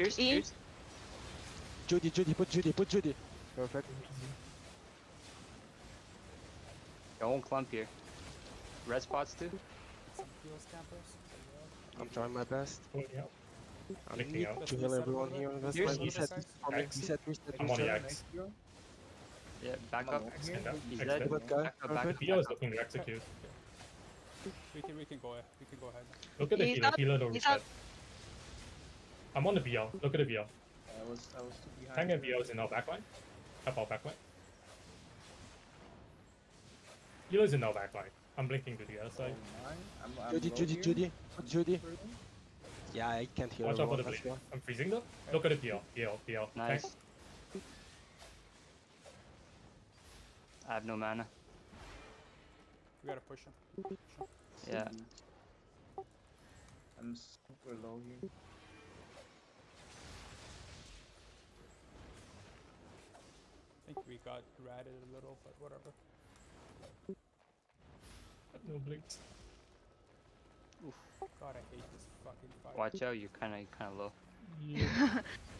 Pierce, E. Pierce. Judy, Judy, put Judy, put Judy. Perfect. Your own clump here. Red spots too. Some heals campers. I'm trying my best. Oh, yeah. I Clicking need out. to heal everyone here on this Here's- line. Reset, here's- for me. X. reset, reset, I'm on the. X. Yeah, back up. And that, He's dead. dead. Good guy. Back up, back up. Is looking to execute. We can we can go ahead. we can go ahead. Look at the healer. up, Healer don't he's reset. Up. I'm on the BL. Look at the BL. I was I was too behind. Tank and BL is in our backline. Help our backline. Healer is in our backline. I'm blinking to the other side. I'm, I'm Judy, Judy, here. Judy. Judy. Yeah, I can't heal Watch out for the Let's blade. go. I'm freezing though. Look at the BL. BL. BL. Nice. Tank. I have no mana. We gotta push him. Push him. Yeah. I'm super low here. I think we got ratted a little, but whatever. No blinks. God, I hate this fucking fight. Watch out, you're kinda kinda low. Yeah.